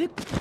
Hup.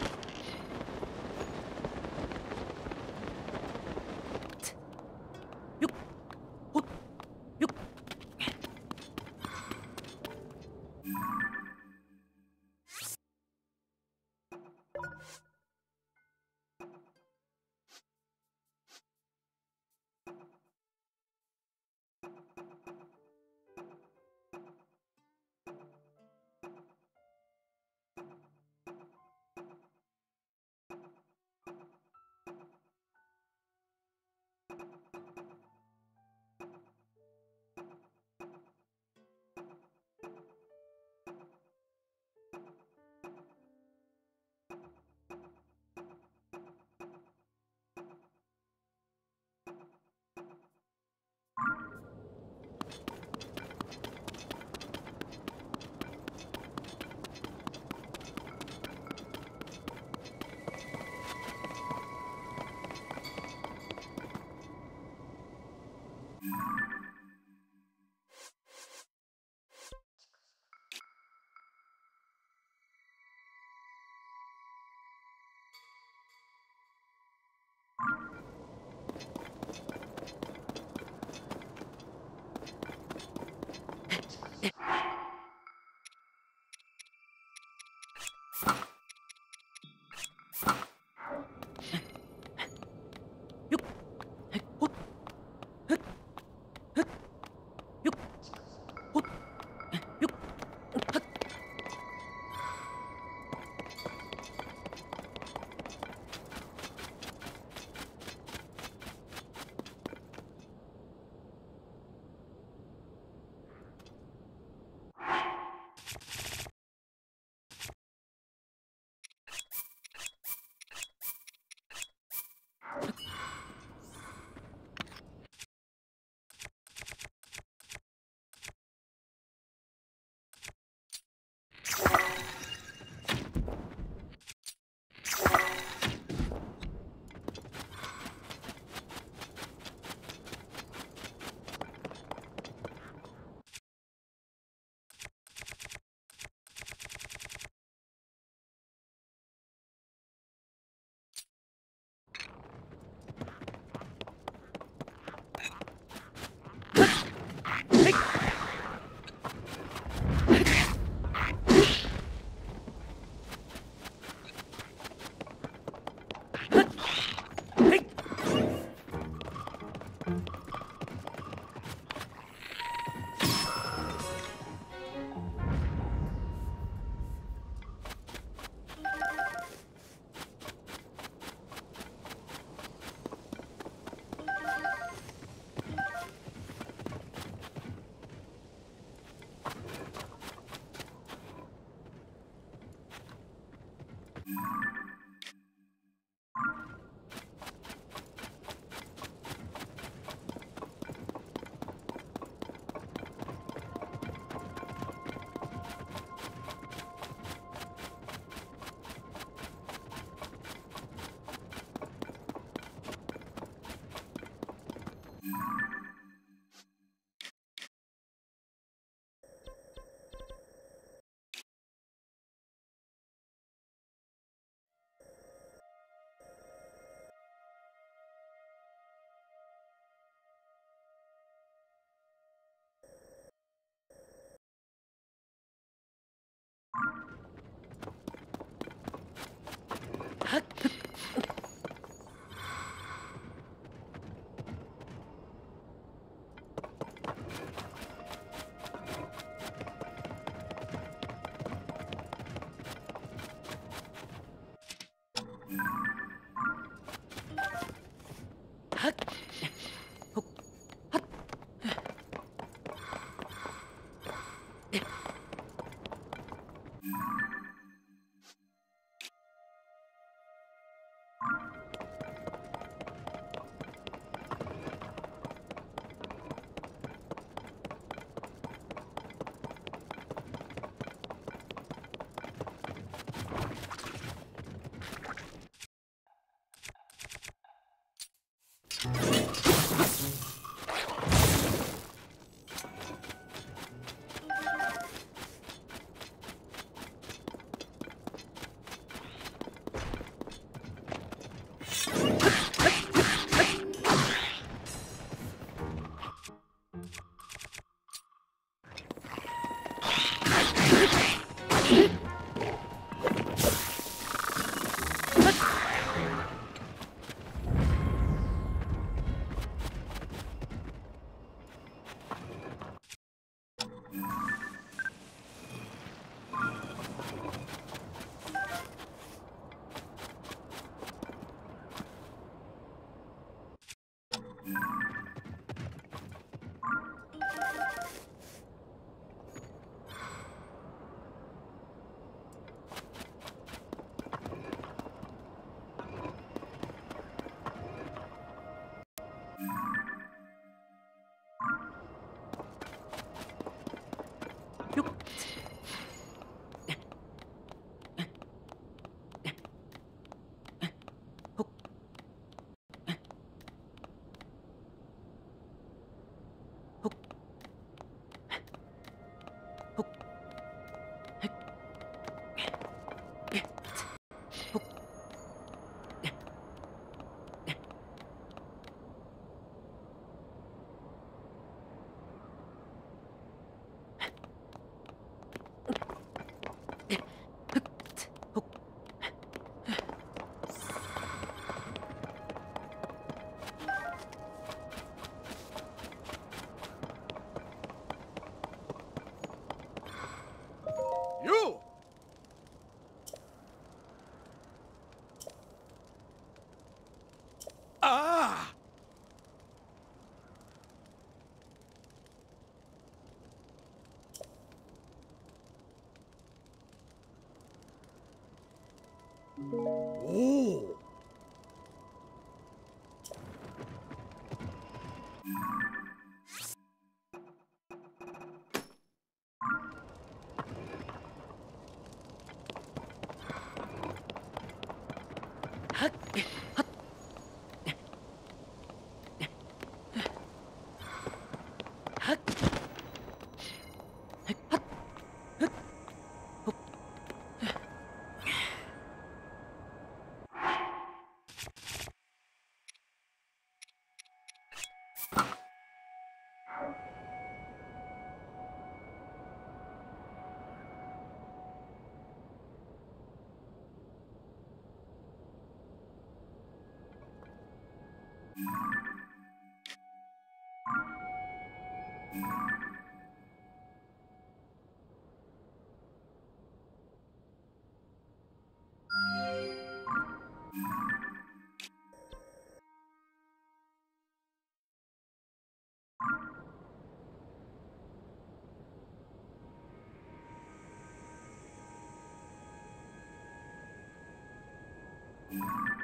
は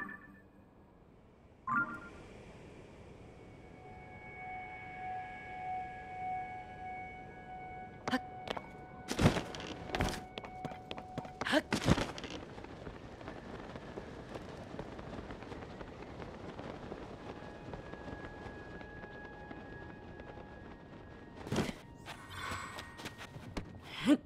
っ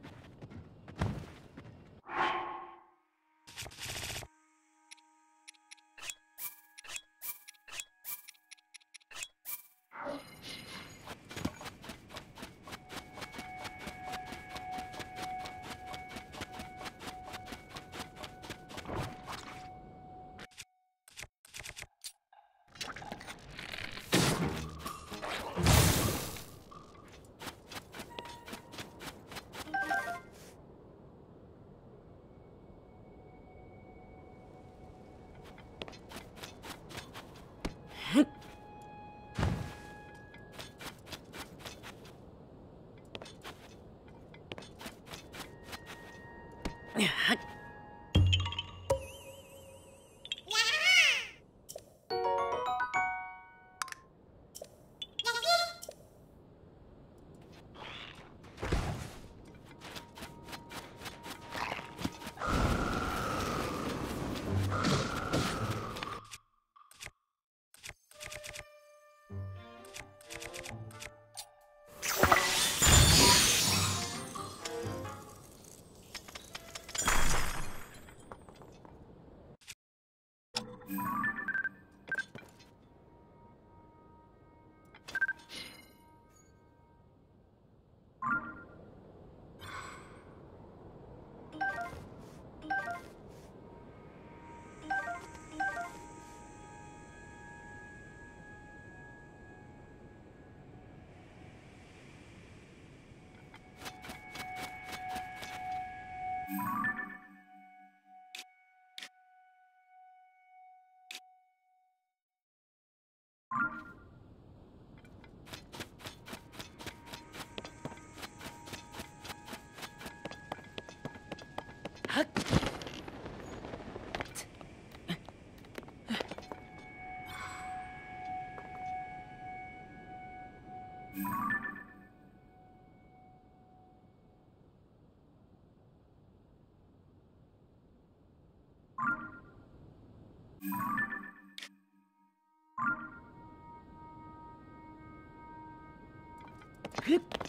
Hip.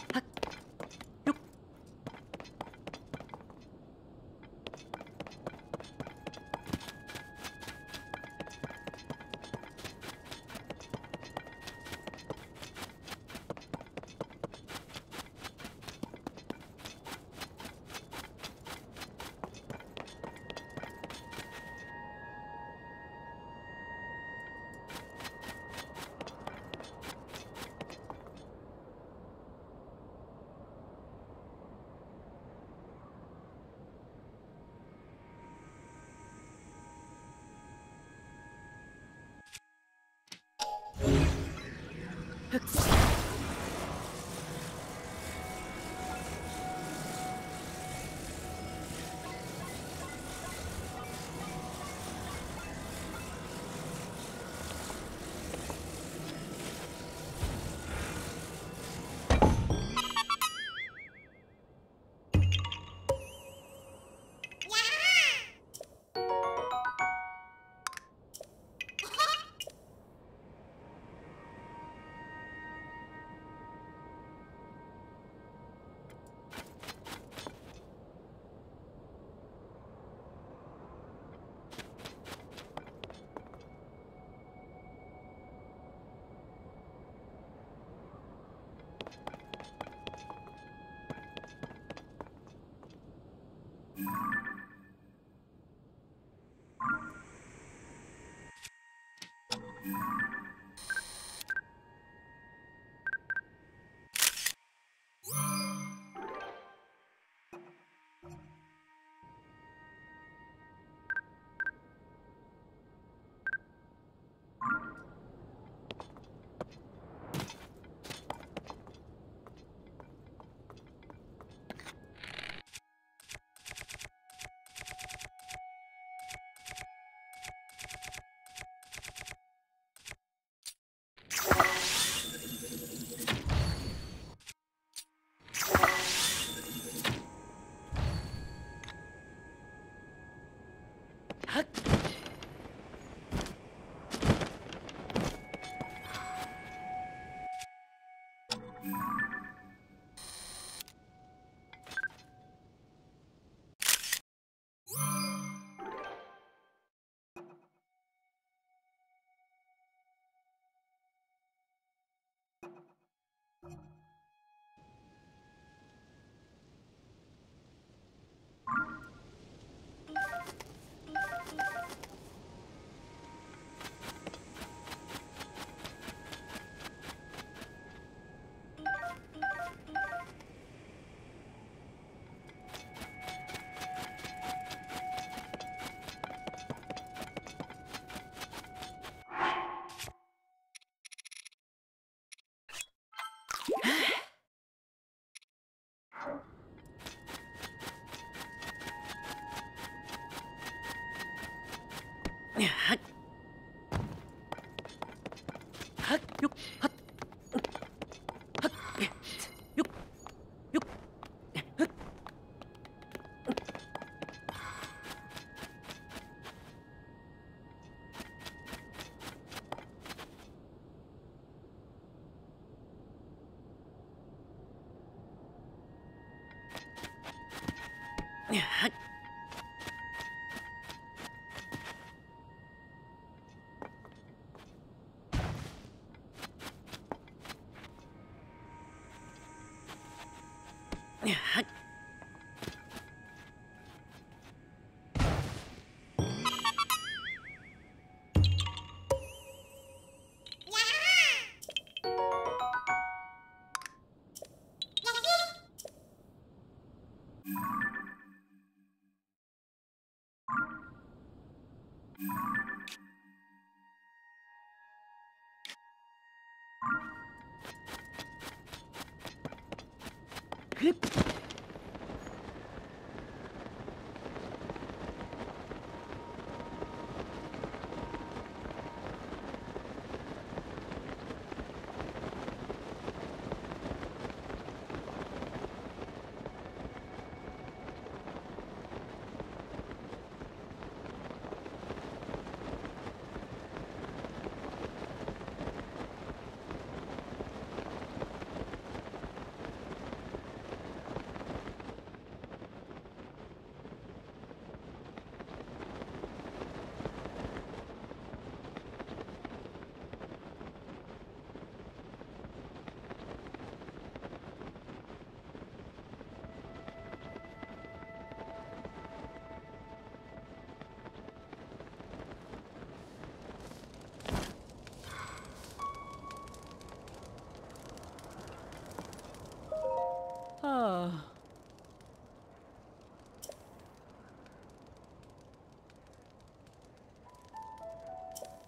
Hooks.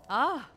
啊。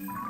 Yeah.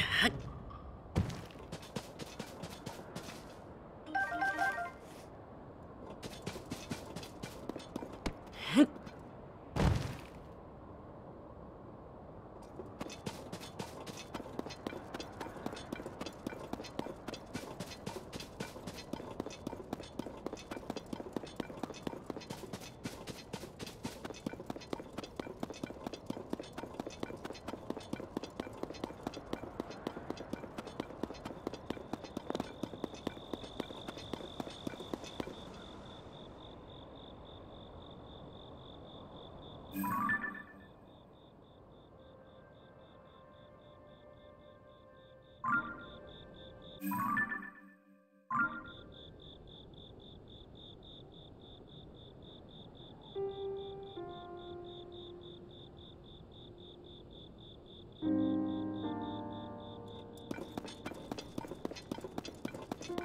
Hug.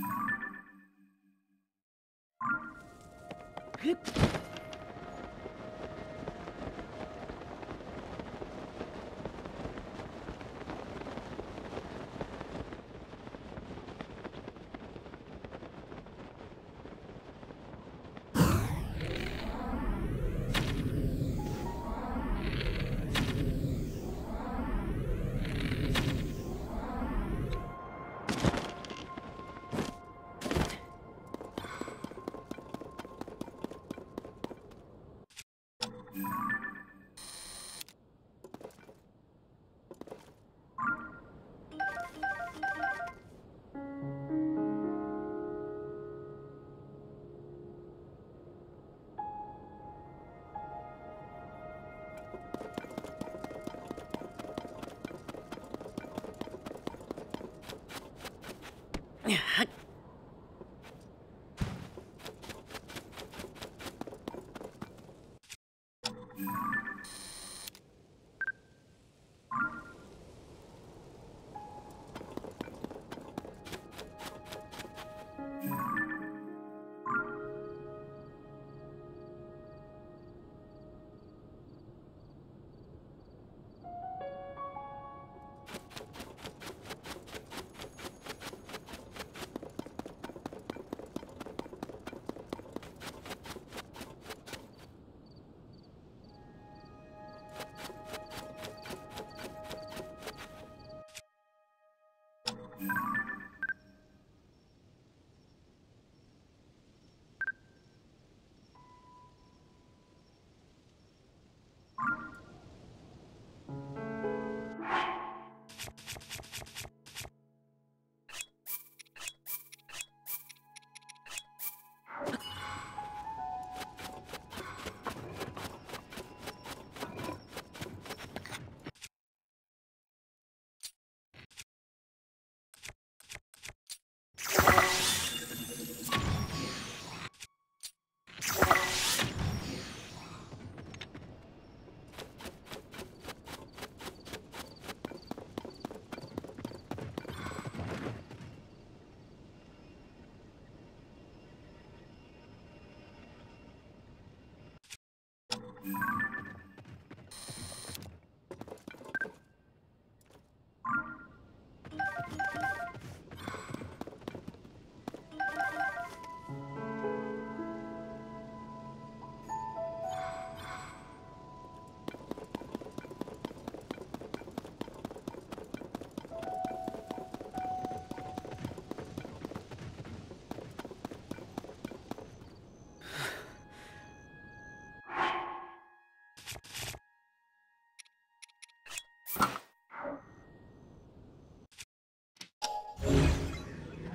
you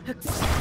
Huh.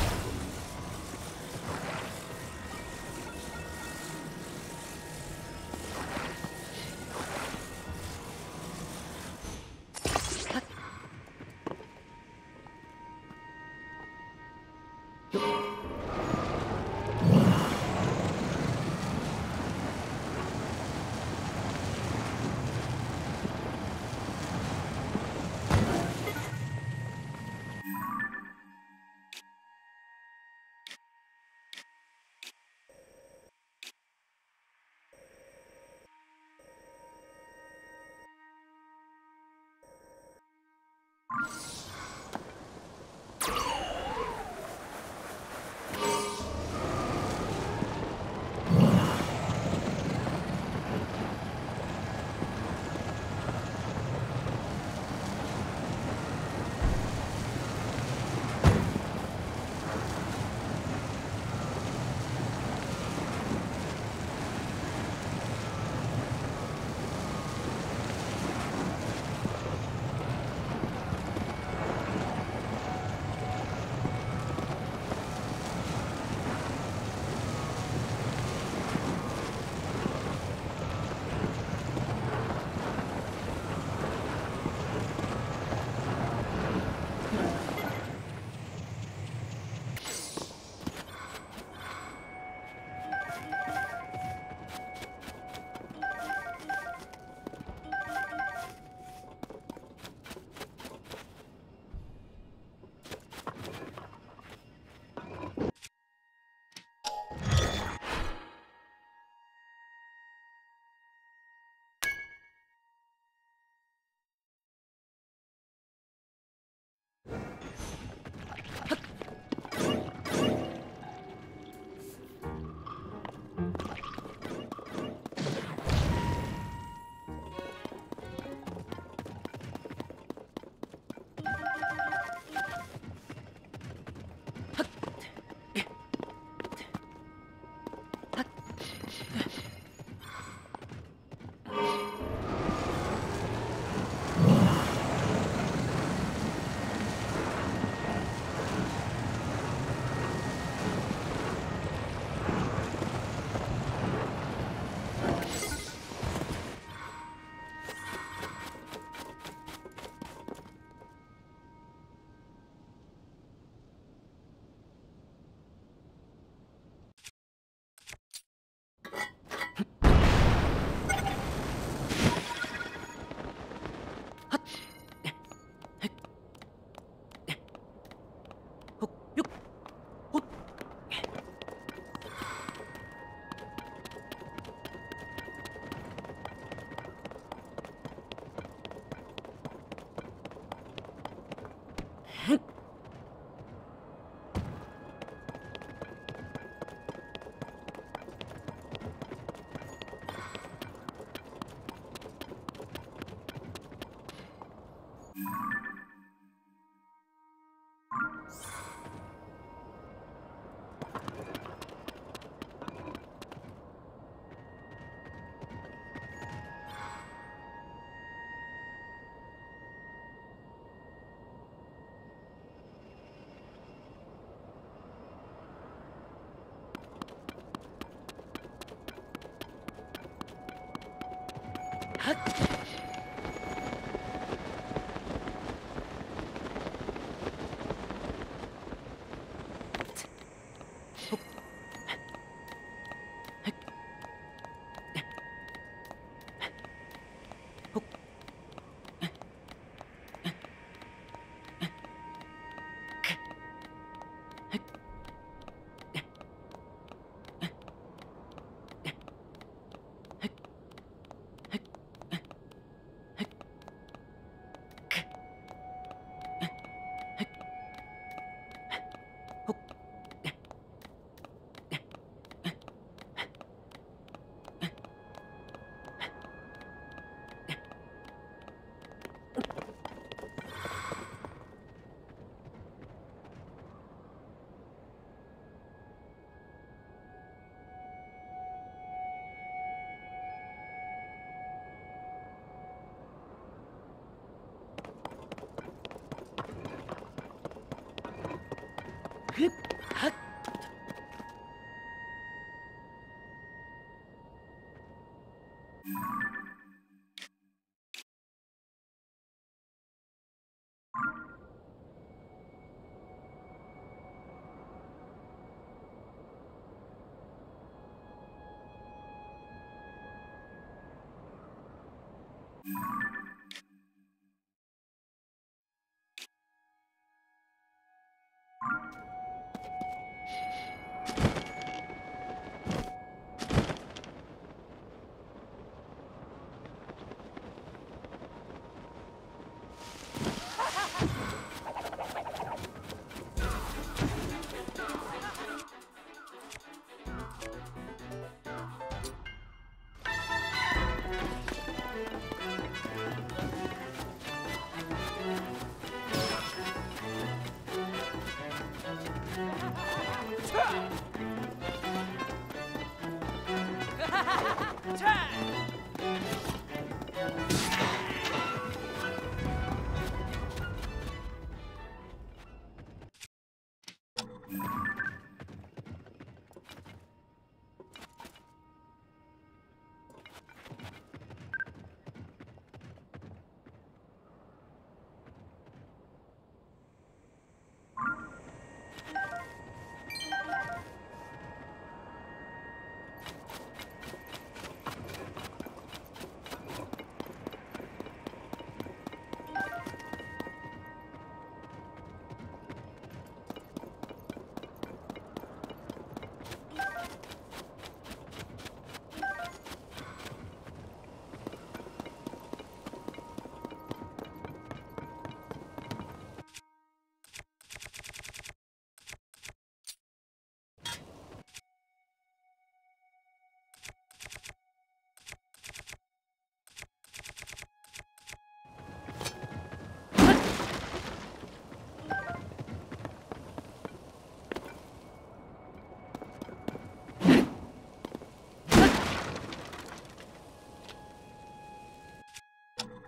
you you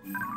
Yeah.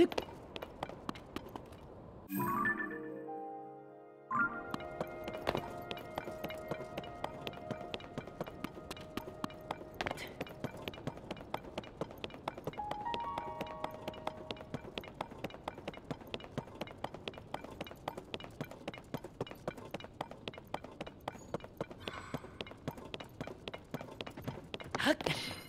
ふっはっ。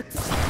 Ha ha ha!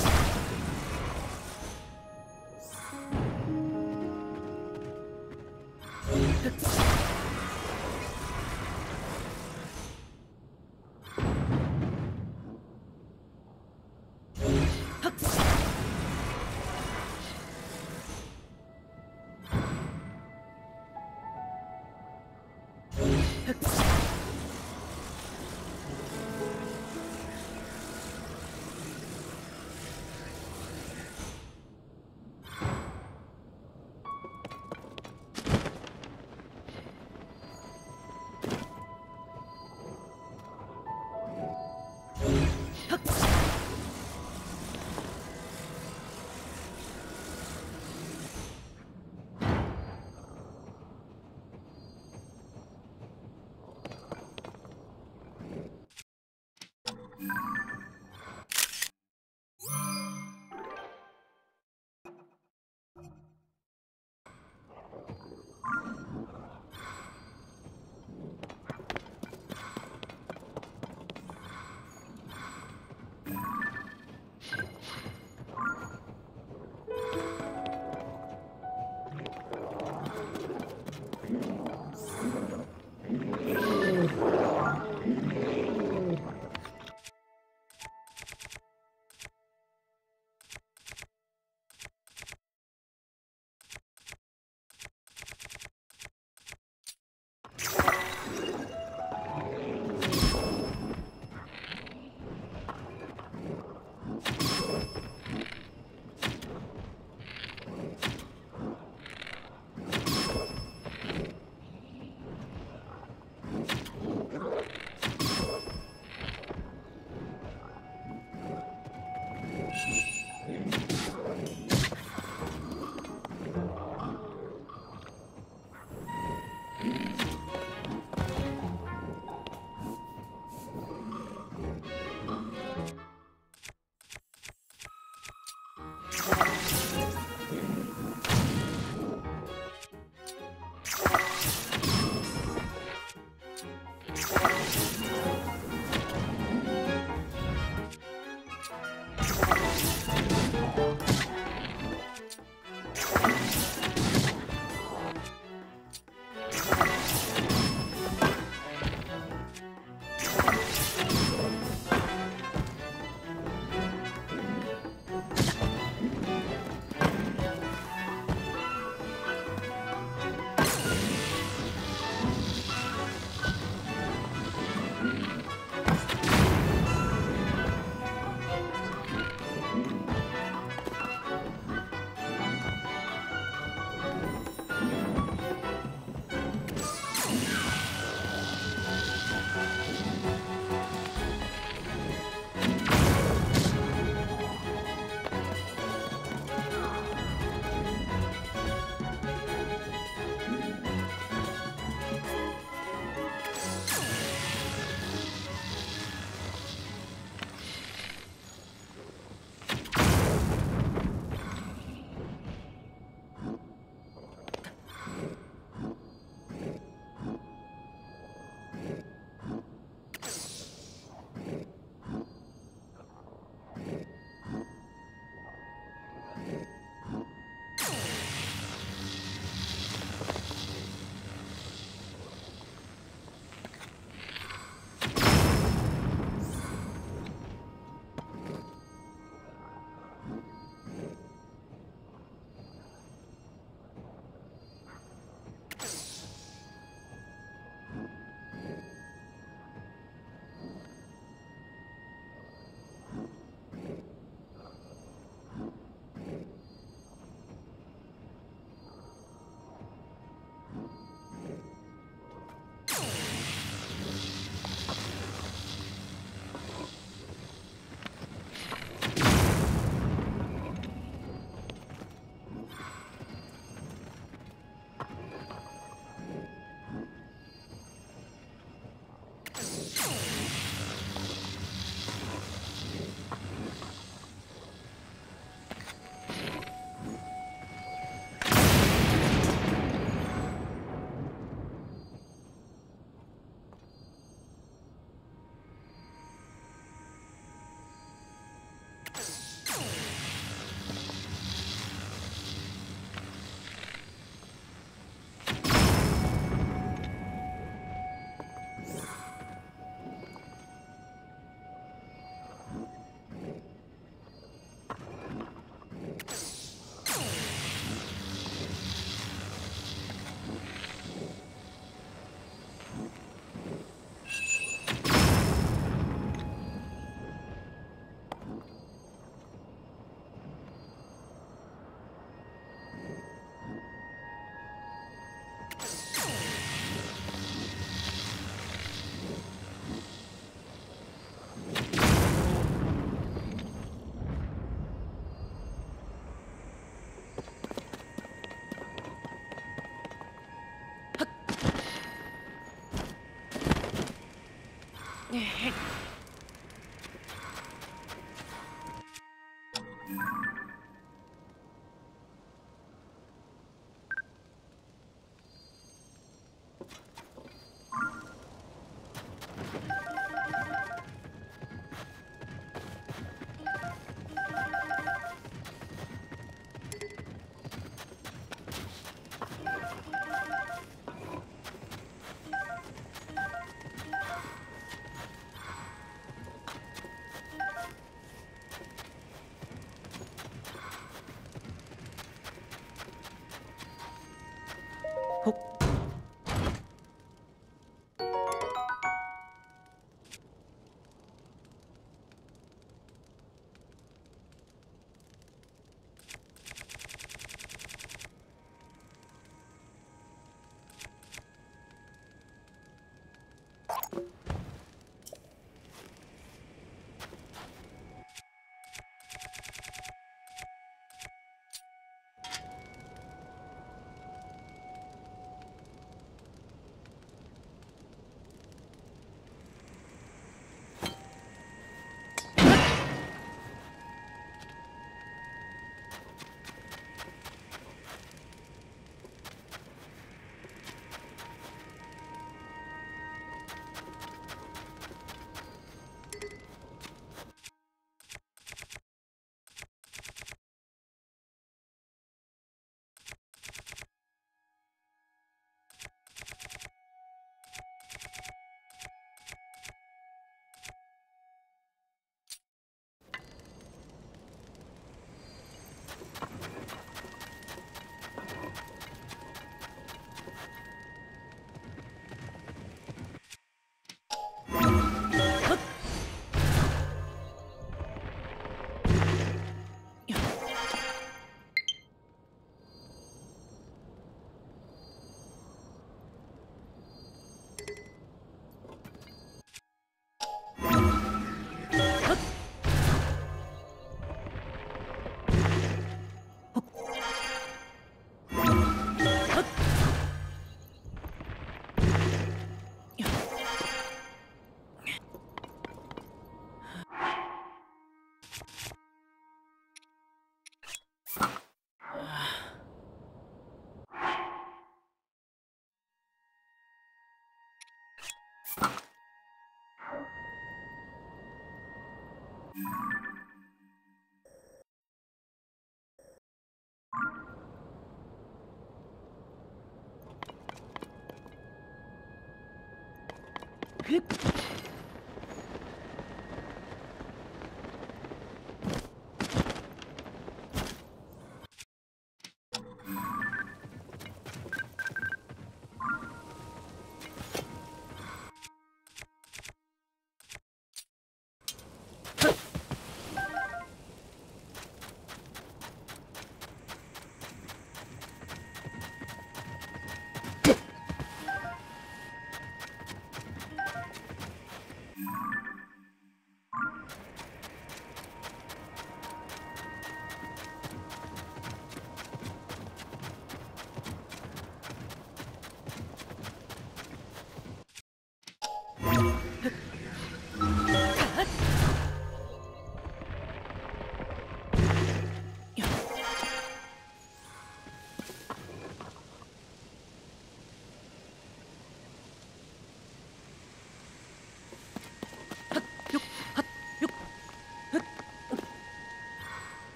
Hey, hey.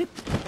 Clip.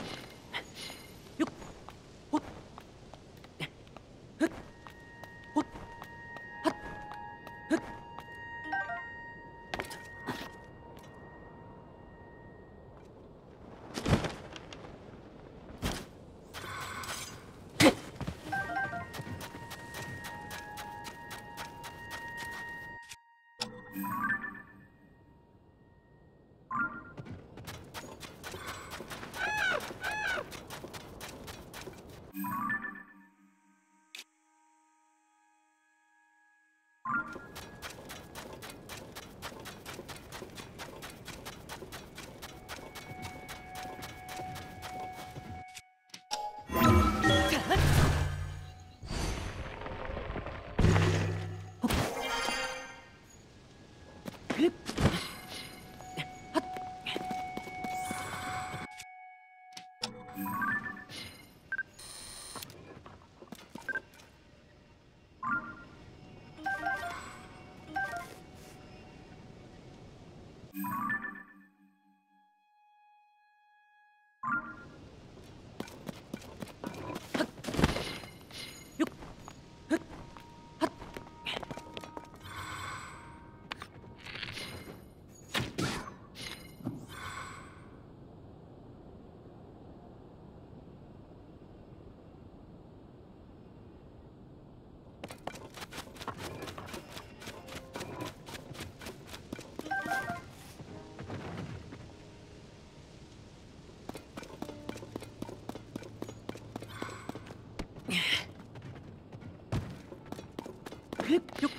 Hep yok.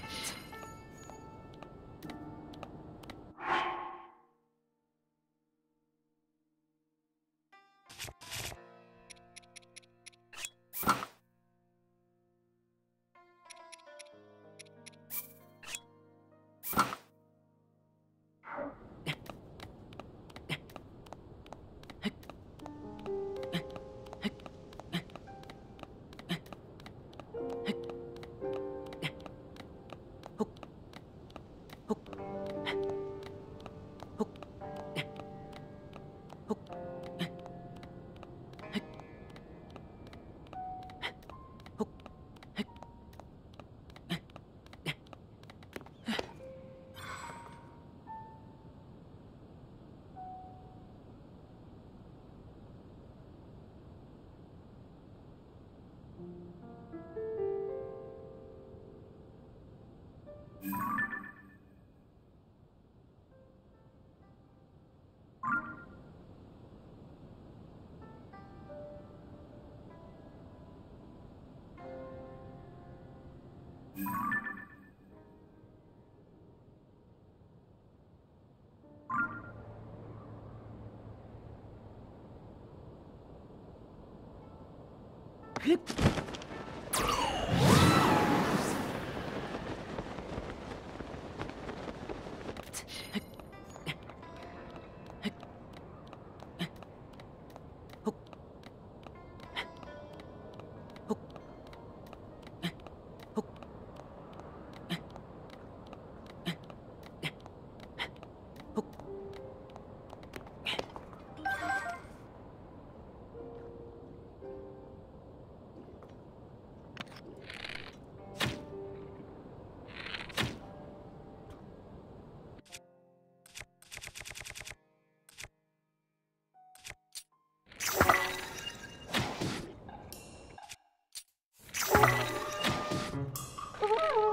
Woo!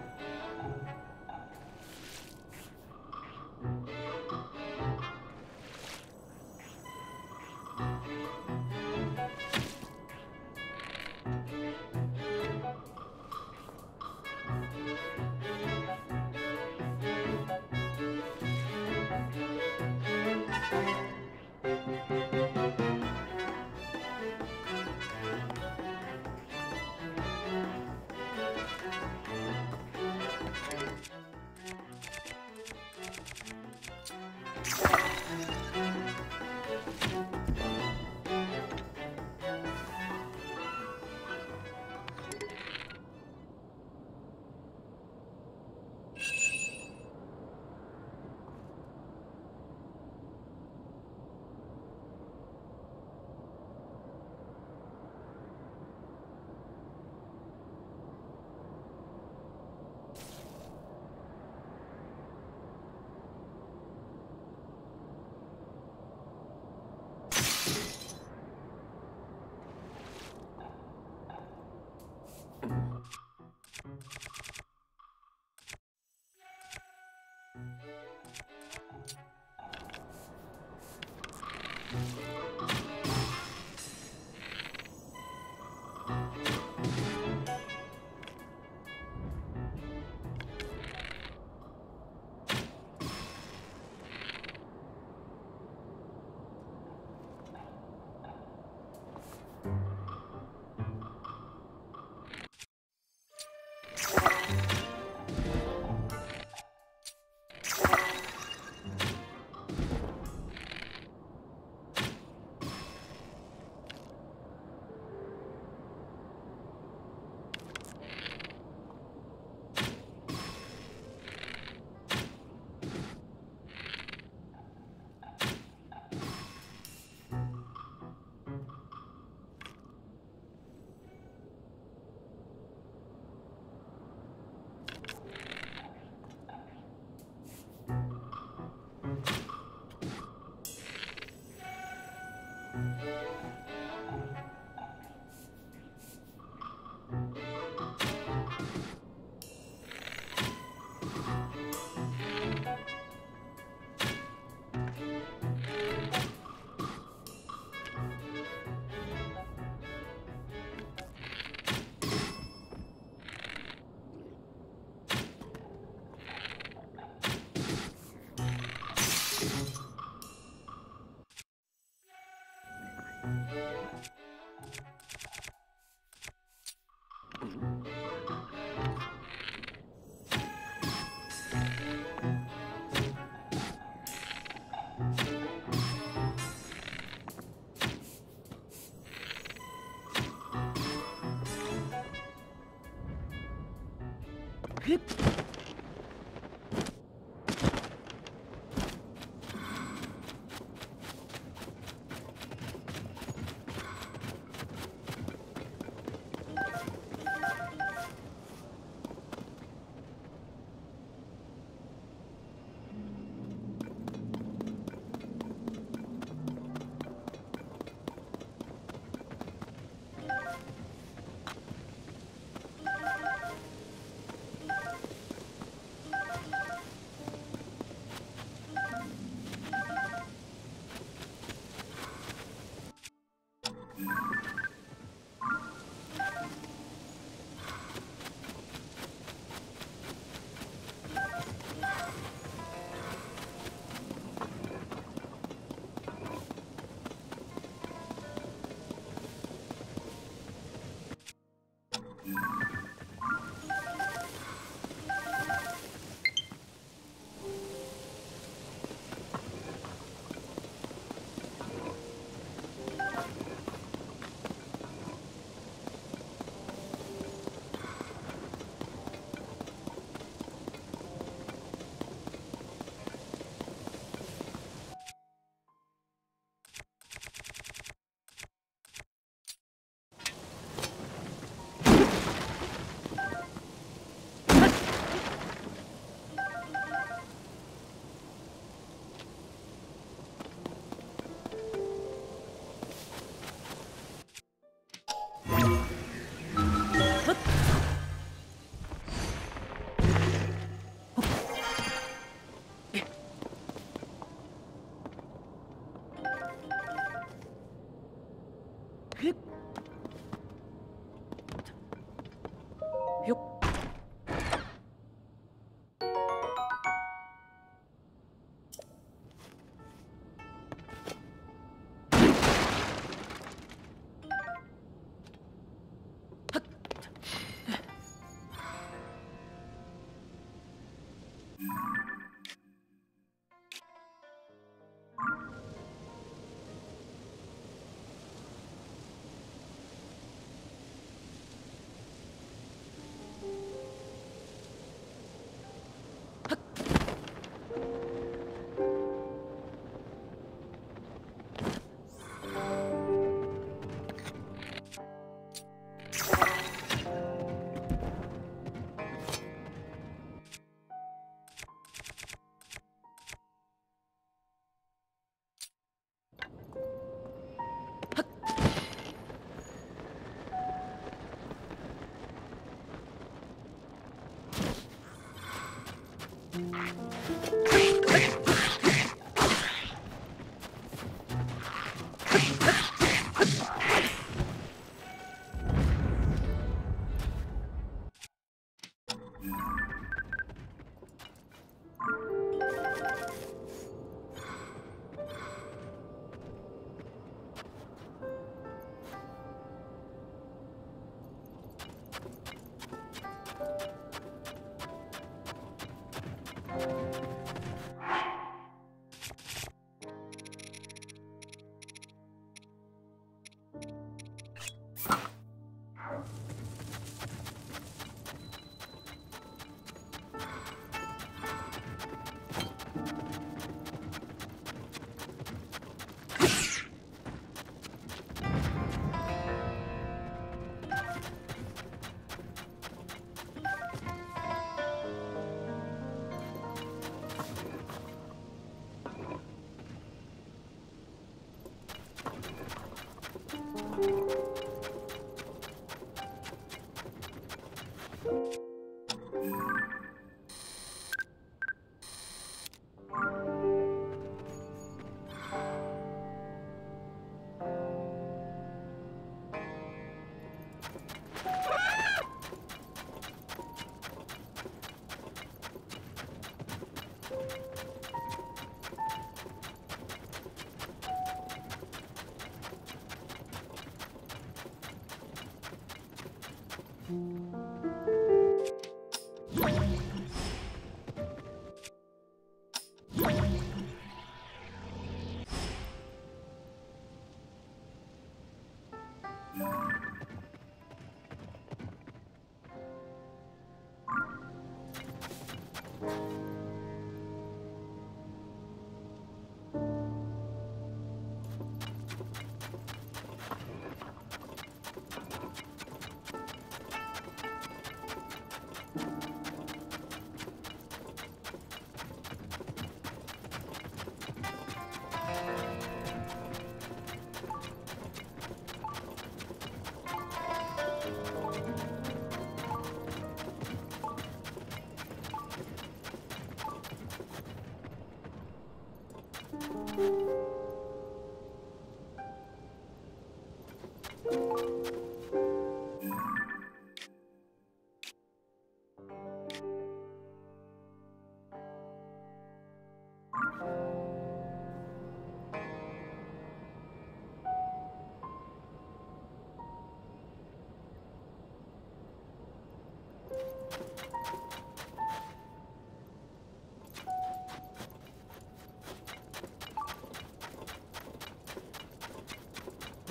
Hip.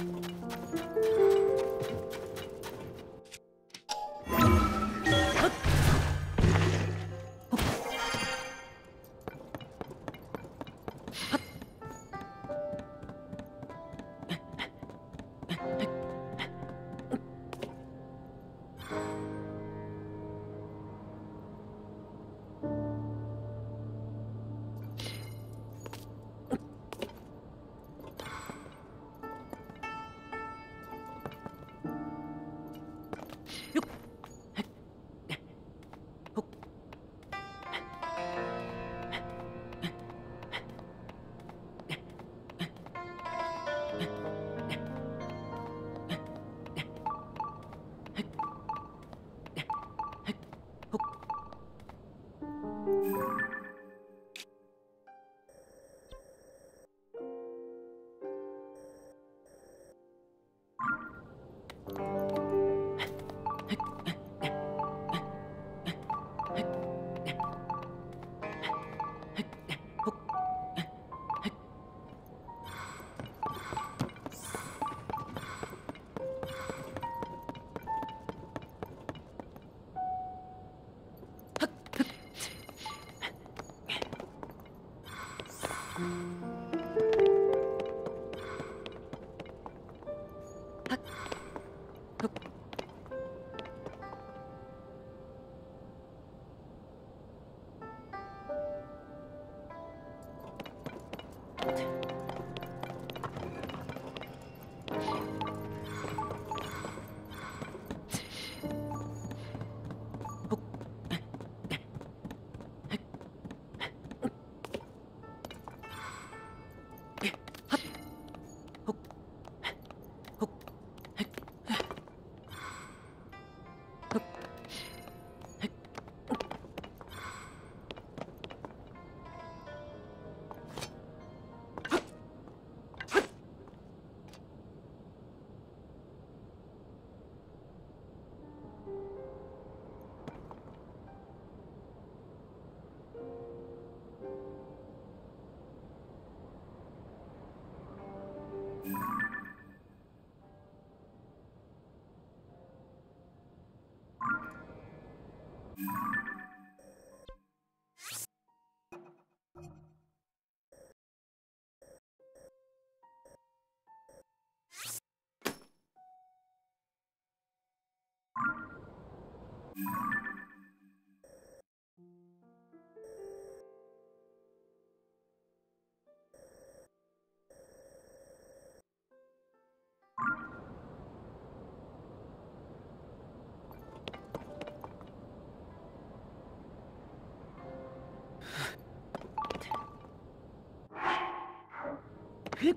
うん Hip!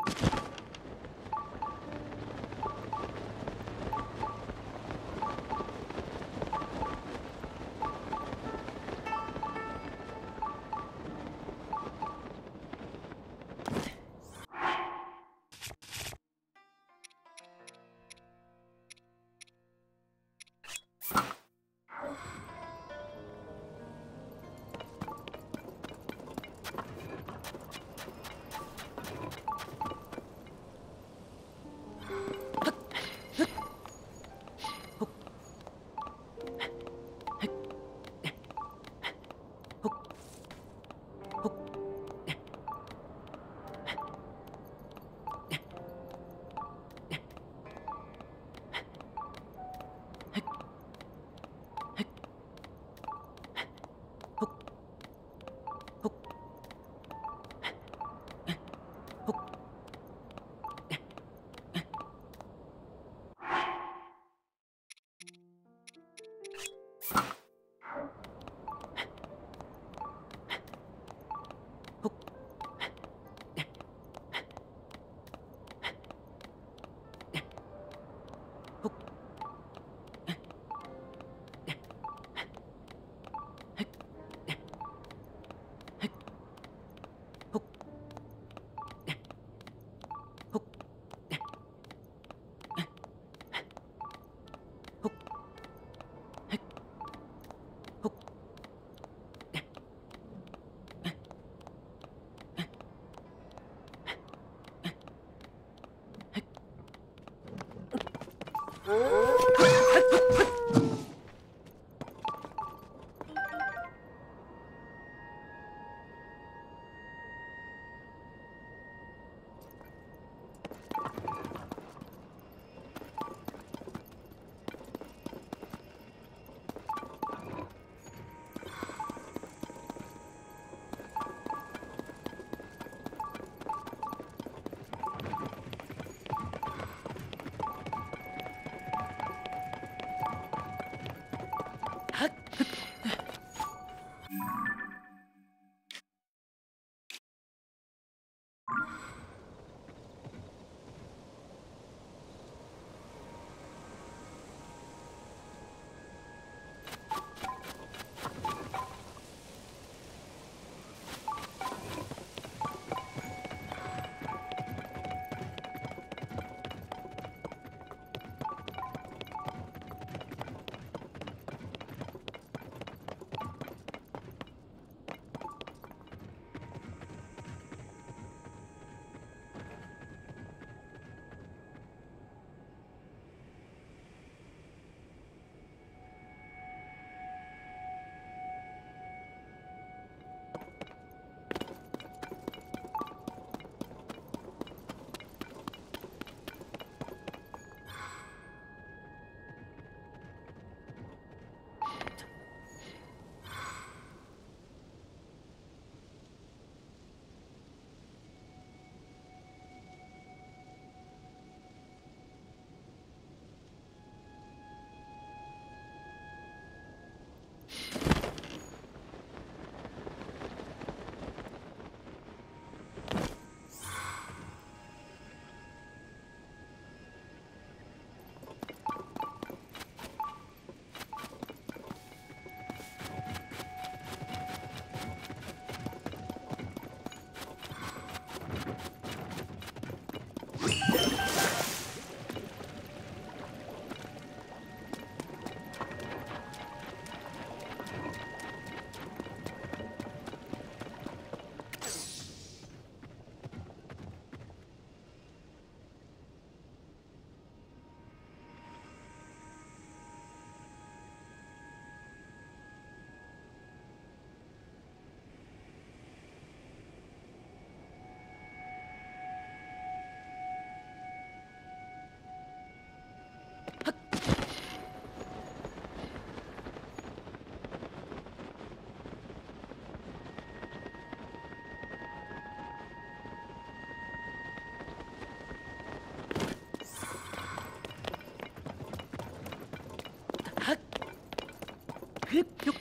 Oh. 흡, 흡.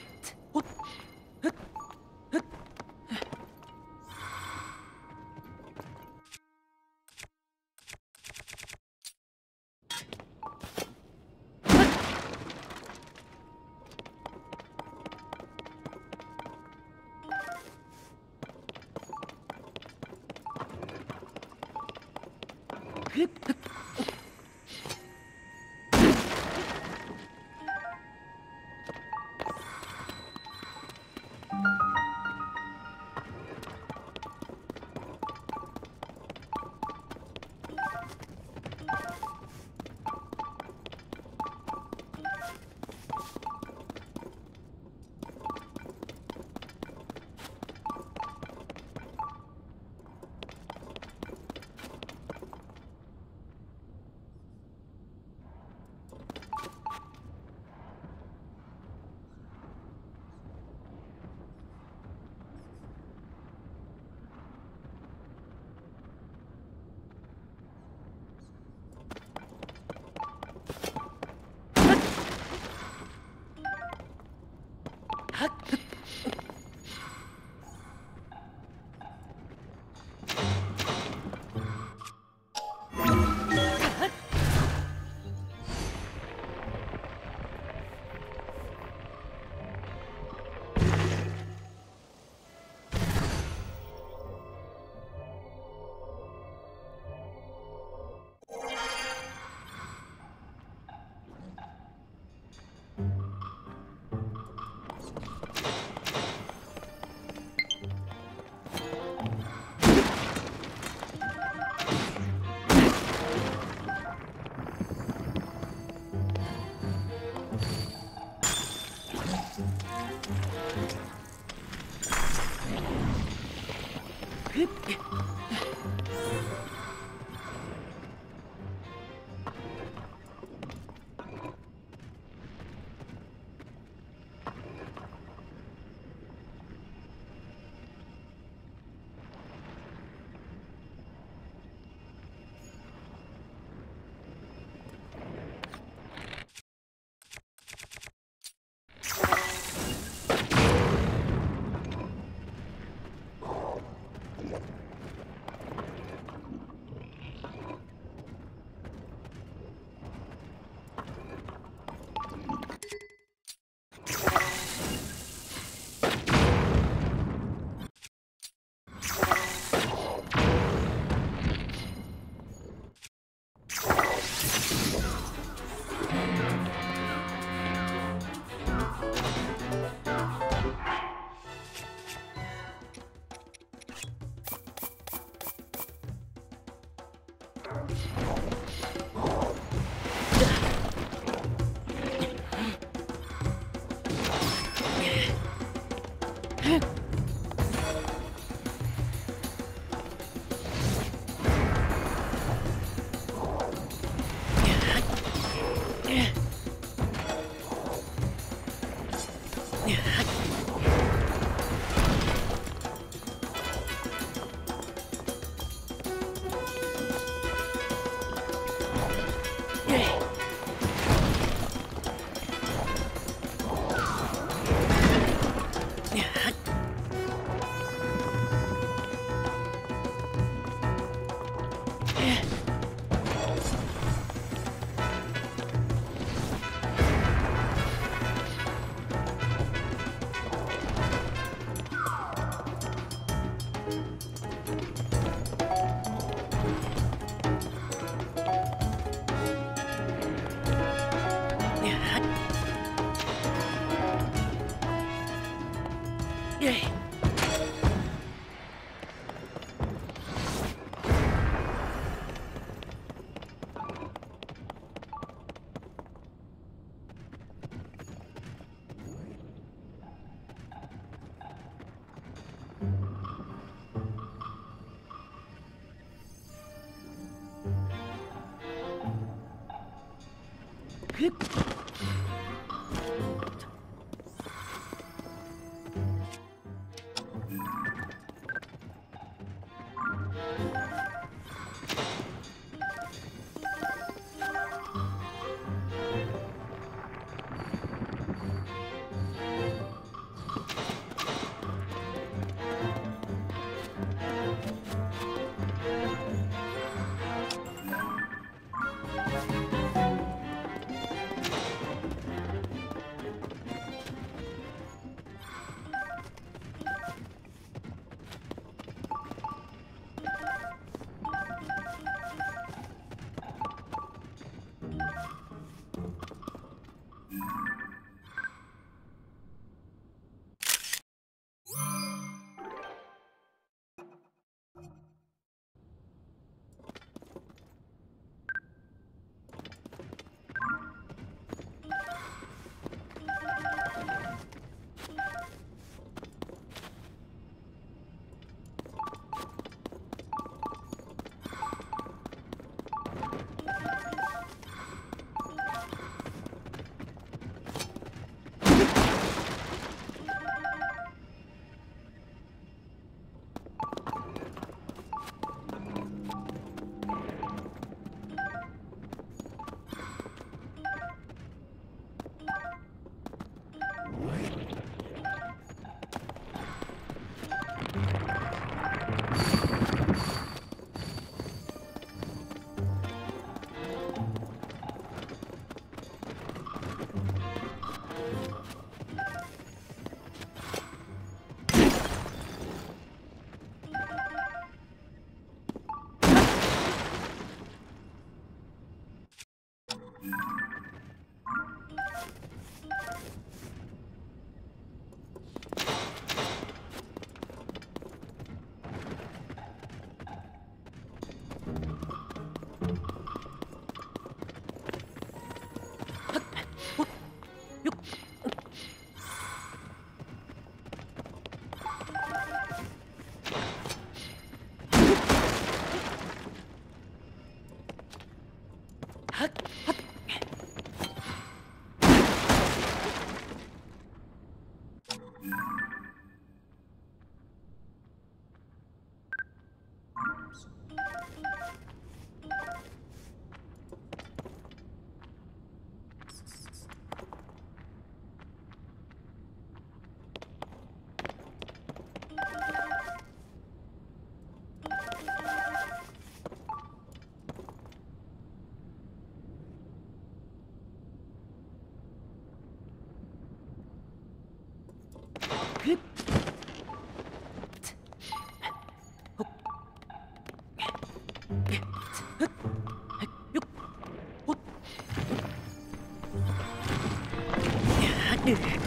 Please.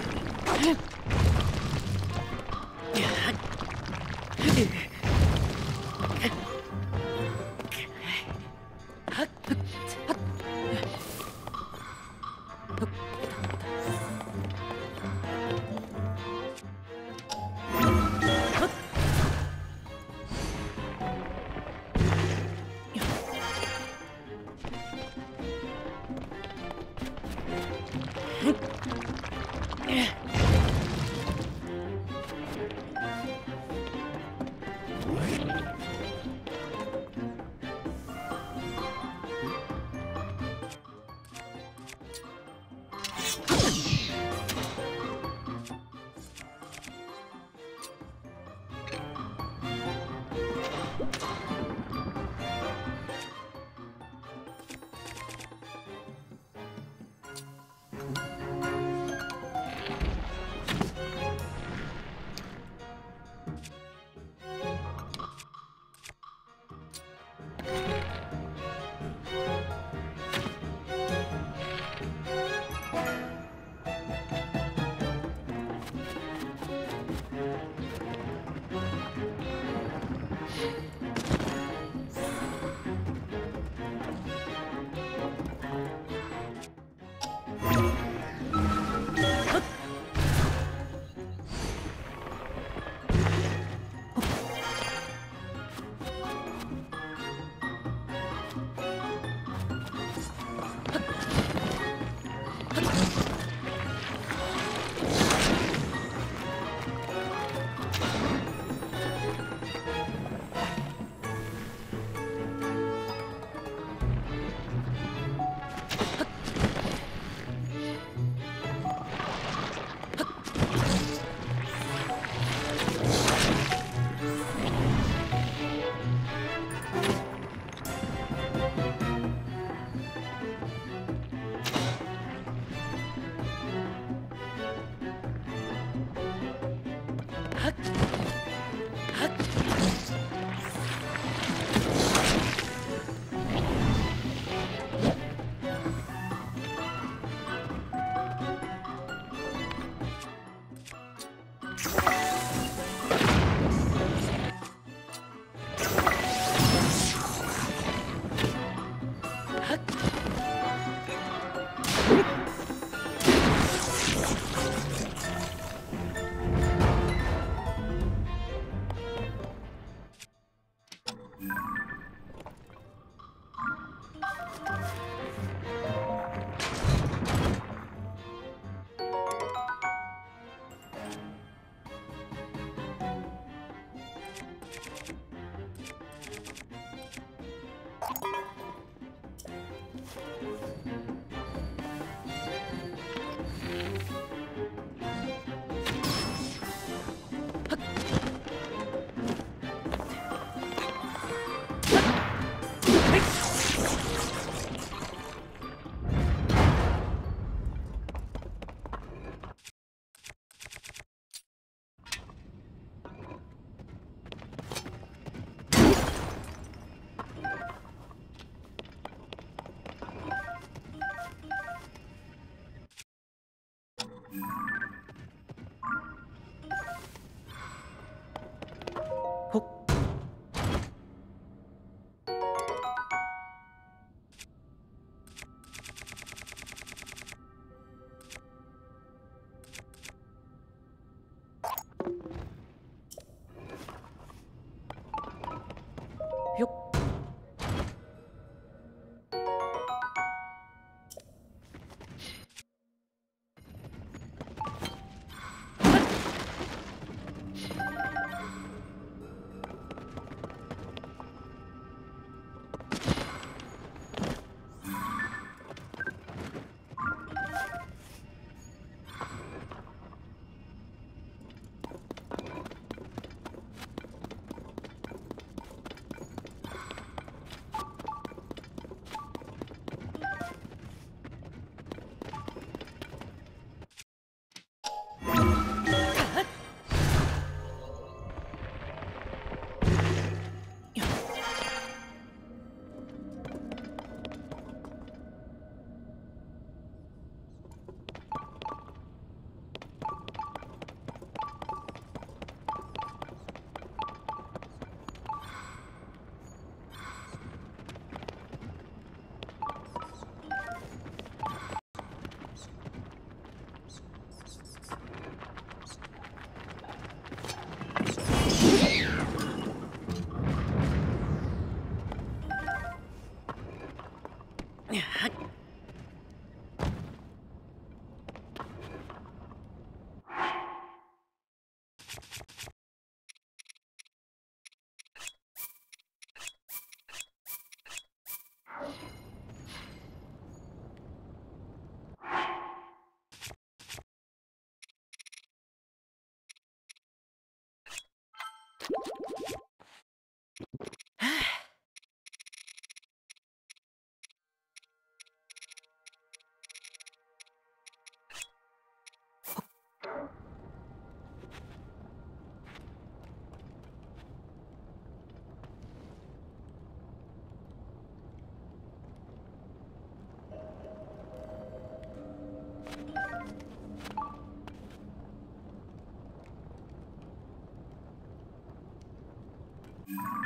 you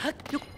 حقك